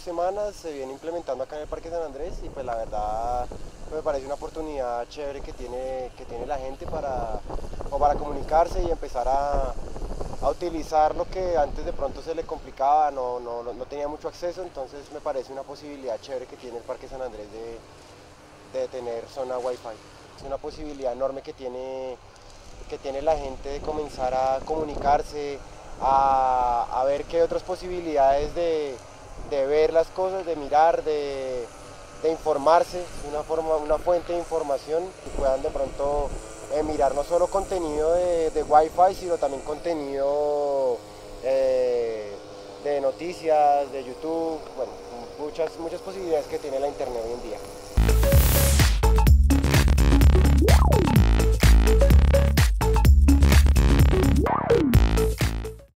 semanas se viene implementando acá en el Parque San Andrés y pues la verdad me parece una oportunidad chévere que tiene, que tiene la gente para, para comunicarse y empezar a, utilizar lo que antes de pronto se le complicaba, no, no, no, tenía mucho acceso, entonces me parece una posibilidad chévere que tiene el Parque San Andrés de, de tener zona Wi-Fi. Es una posibilidad enorme que tiene, que tiene la gente de comenzar a comunicarse, a, ver qué otras posibilidades de, ver las cosas, de mirar, de, informarse, una, forma, una fuente de información y puedan de pronto eh, mirar no solo contenido de, de Wi-Fi, sino también contenido eh, de noticias, de YouTube, bueno, muchas, muchas posibilidades que tiene la Internet hoy en día.